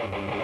Mm-hmm.